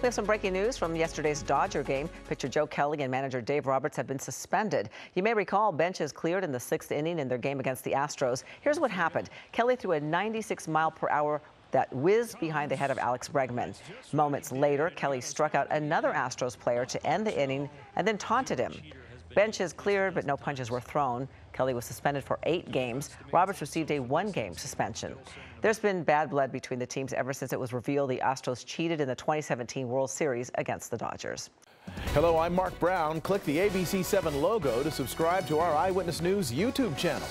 We have some breaking news from yesterday's Dodger game. Pitcher Joe Kelly and manager Dave Roberts have been suspended. You may recall benches cleared in the sixth inning in their game against the Astros. Here's what happened. Kelly threw a 96 mile per hour that whizzed behind the head of Alex Bregman. Moments later, Kelly struck out another Astros player to end the inning and then taunted him. Benches cleared, but no punches were thrown. Kelly was suspended for eight games. Roberts received a one game suspension. There's been bad blood between the teams ever since it was revealed the Astros cheated in the 2017 World Series against the Dodgers. Hello, I'm Mark Brown. Click the ABC7 logo to subscribe to our Eyewitness News YouTube channel.